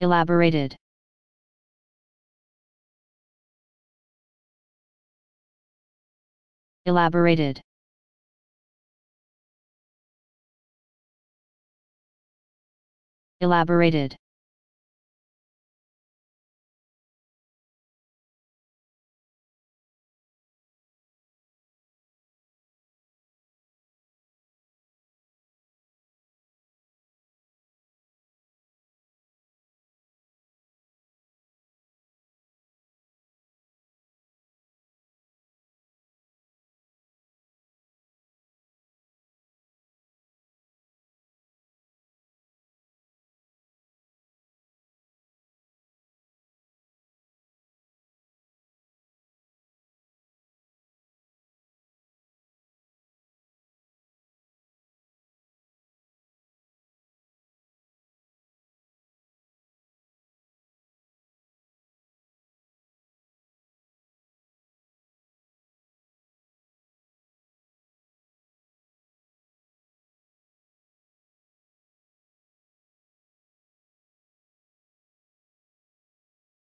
elaborated. Elaborated. Elaborated.